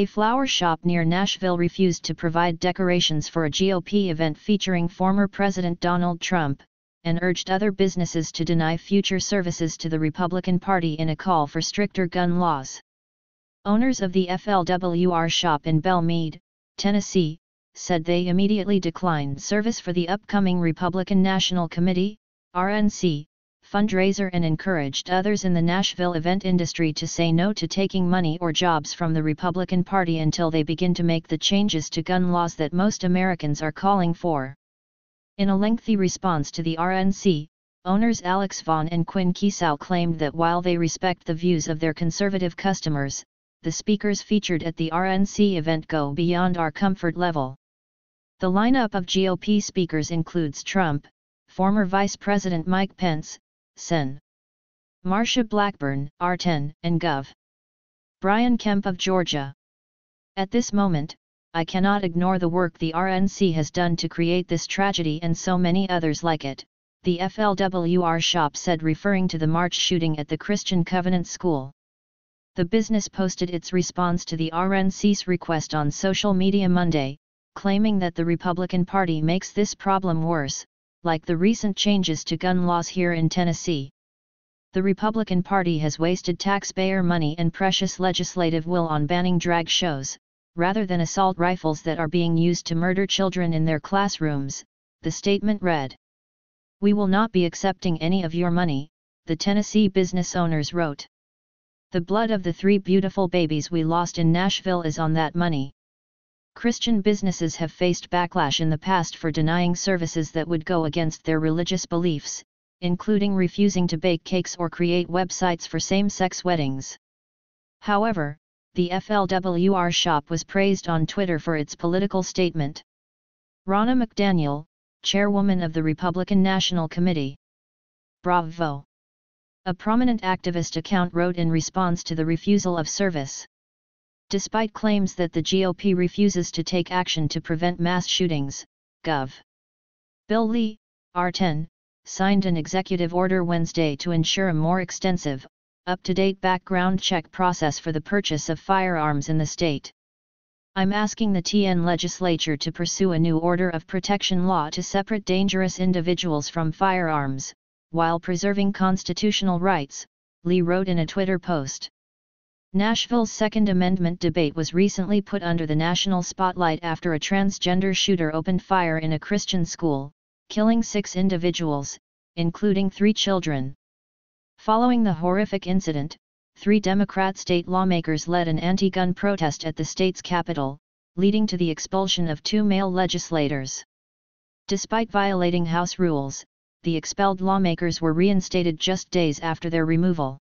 A flower shop near Nashville refused to provide decorations for a GOP event featuring former President Donald Trump, and urged other businesses to deny future services to the Republican Party in a call for stricter gun laws. Owners of the FLWR shop in Belle Meade, Tennessee, said they immediately declined service for the upcoming Republican National Committee, RNC, fundraiser and encouraged others in the Nashville event industry to say no to taking money or jobs from the Republican Party until they begin to make the changes to gun laws that most Americans are calling for. In a lengthy response to the RNC, owners Alex Vaughn and Quinn Kiesau claimed that while they respect the views of their conservative customers, the speakers featured at the RNC event go beyond our comfort level. The lineup of GOP speakers includes Trump, former Vice President Mike Pence, Sen. Marsha Blackburn, R10, and Gov. Brian Kemp of Georgia. At this moment, I cannot ignore the work the RNC has done to create this tragedy and so many others like it, the FLWR shop said referring to the March shooting at the Christian Covenant School. The business posted its response to the RNC's request on social media Monday, claiming that the Republican Party makes this problem worse, like the recent changes to gun laws here in Tennessee. The Republican Party has wasted taxpayer money and precious legislative will on banning drag shows, rather than assault rifles that are being used to murder children in their classrooms, the statement read. We will not be accepting any of your money, the Tennessee business owners wrote. The blood of the three beautiful babies we lost in Nashville is on that money. Christian businesses have faced backlash in the past for denying services that would go against their religious beliefs, including refusing to bake cakes or create websites for same-sex weddings. However, the FLWR shop was praised on Twitter for its political statement. Ronna McDaniel, chairwoman of the Republican National Committee. Bravo! A prominent activist account wrote in response to the refusal of service. Despite claims that the GOP refuses to take action to prevent mass shootings, Gov. Bill Lee, R10, signed an executive order Wednesday to ensure a more extensive, up-to-date background check process for the purchase of firearms in the state. I'm asking the TN legislature to pursue a new order of protection law to separate dangerous individuals from firearms, while preserving constitutional rights, Lee wrote in a Twitter post. Nashville's Second Amendment debate was recently put under the national spotlight after a transgender shooter opened fire in a Christian school, killing six individuals, including three children. Following the horrific incident, three Democrat state lawmakers led an anti-gun protest at the state's capital, leading to the expulsion of two male legislators. Despite violating House rules, the expelled lawmakers were reinstated just days after their removal.